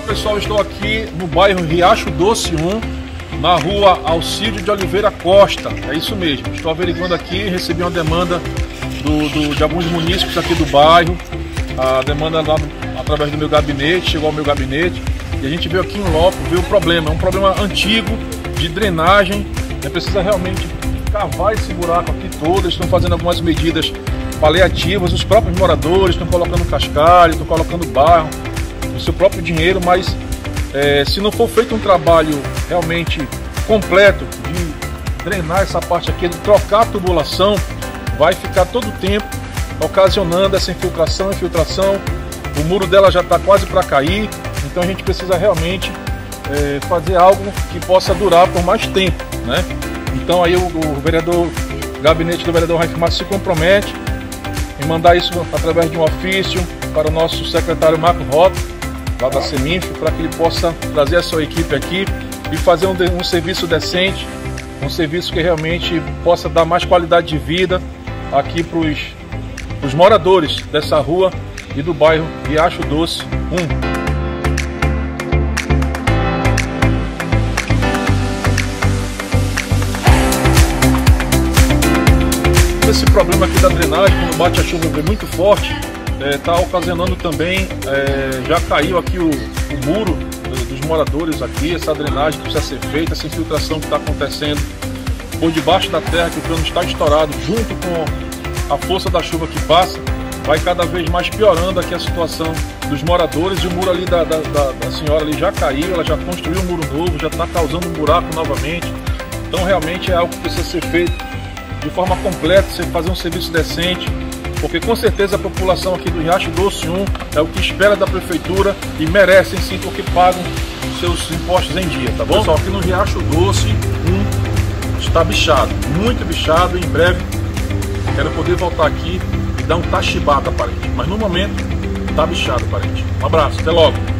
pessoal, estou aqui no bairro Riacho Doce 1, na rua Alcídio de Oliveira Costa. É isso mesmo, estou averiguando aqui, recebi uma demanda do, do, de alguns munícipes aqui do bairro. A demanda lá através do meu gabinete, chegou ao meu gabinete e a gente veio aqui em loco ver o problema. É um problema antigo de drenagem, né? precisa realmente cavar esse buraco aqui todo. Estão fazendo algumas medidas paliativas, os próprios moradores estão colocando cascalho, estão colocando barro, o seu próprio dinheiro, mas é, se não for feito um trabalho realmente completo de drenar essa parte aqui, de trocar a tubulação, vai ficar todo o tempo ocasionando essa infiltração, infiltração. O muro dela já está quase para cair, então a gente precisa realmente é, fazer algo que possa durar por mais tempo, né? Então aí o, o vereador, o gabinete do vereador Raif se compromete em mandar isso através de um ofício para o nosso secretário Marco Rota, lá da Seminf, para que ele possa trazer a sua equipe aqui e fazer um, um serviço decente, um serviço que realmente possa dar mais qualidade de vida aqui para os moradores dessa rua e do bairro Riacho Doce 1. esse problema aqui da drenagem, quando bate a chuva muito forte, está é, ocasionando também, é, já caiu aqui o, o muro dos moradores aqui, essa drenagem que precisa ser feita, essa infiltração que está acontecendo por debaixo da terra, que o cano está estourado, junto com a força da chuva que passa, vai cada vez mais piorando aqui a situação dos moradores e o muro ali da, da, da, da senhora ali já caiu, ela já construiu um muro novo, já está causando um buraco novamente. Então realmente é algo que precisa ser feito de forma completa, você fazer um serviço decente, porque com certeza a população aqui do Riacho Doce 1 é o que espera da prefeitura e merecem sim, porque pagam seus impostos em dia, tá bom? Pessoal, aqui no Riacho Doce 1 está bichado, muito bichado, em breve quero poder voltar aqui e dar um tachibata, parente, mas no momento está bichado, parente. Um abraço, até logo!